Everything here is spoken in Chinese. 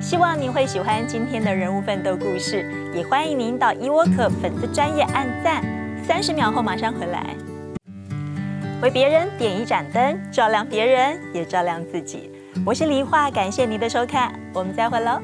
希望您会喜欢今天的人物奋斗故事也欢迎您到伊沃克粉丝专业按赞。三十秒后马上回来。为别人点一盏灯照亮别人也照亮自己。我是梨花感谢您的收看我们再会喽。